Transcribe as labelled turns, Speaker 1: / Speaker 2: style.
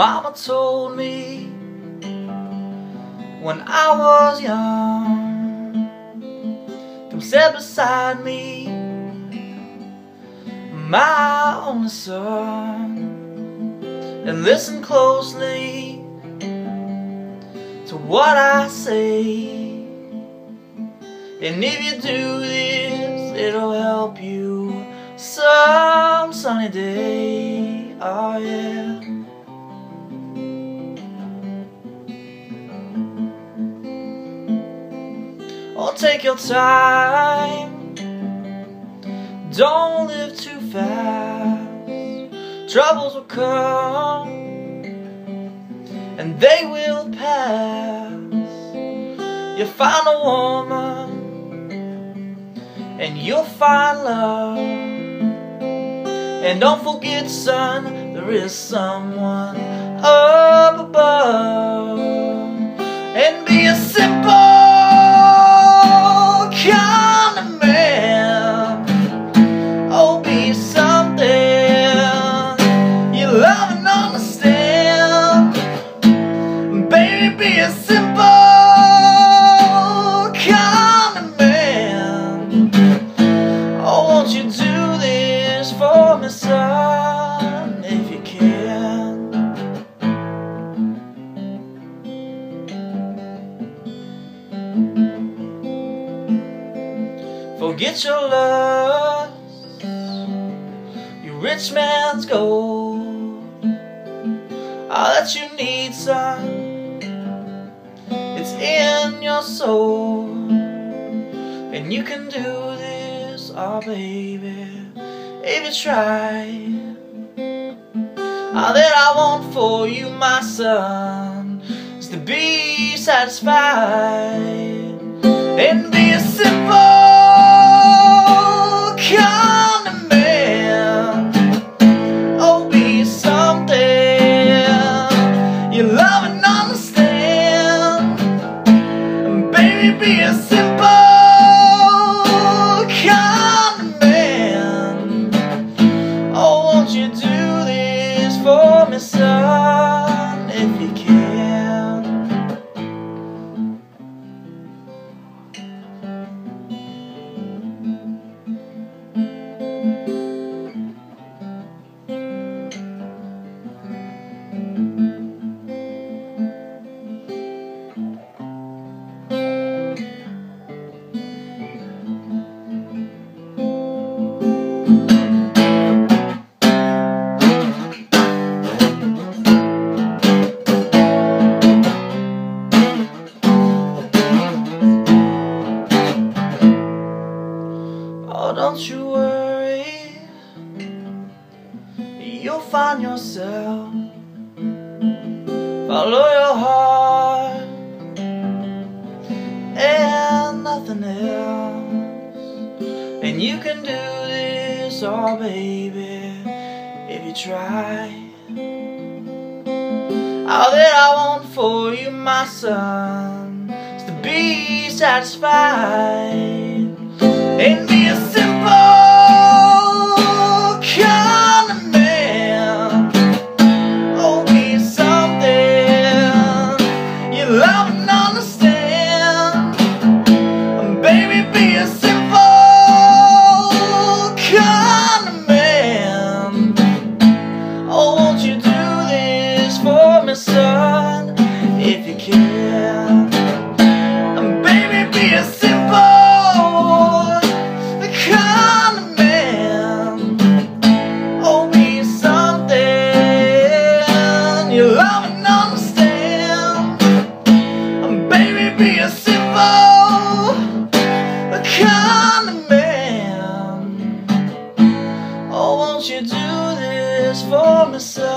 Speaker 1: Mama told me when I was young, come sit beside me, my only son, and listen closely to what I say. And if you do this, it'll help you some sunny day. Oh yeah. Take your time. Don't live too fast. Troubles will come and they will pass. You'll find a woman and you'll find love. And don't forget, son, there is someone up above. And be a simple be a simple kind of man. Oh, won't you do this for me, son, if you can? Forget your lust, you rich man's gold. All that you need, son, it's in your soul. And you can do this, oh baby, if you try. All that I want for you, my son, is to be satisfied and be a simple son, if you can? Oh, don't you worry, you'll find yourself. Follow your heart and nothing else. And you can do this, oh baby, if you try. All that I want for you, my son, is to be satisfied and be a so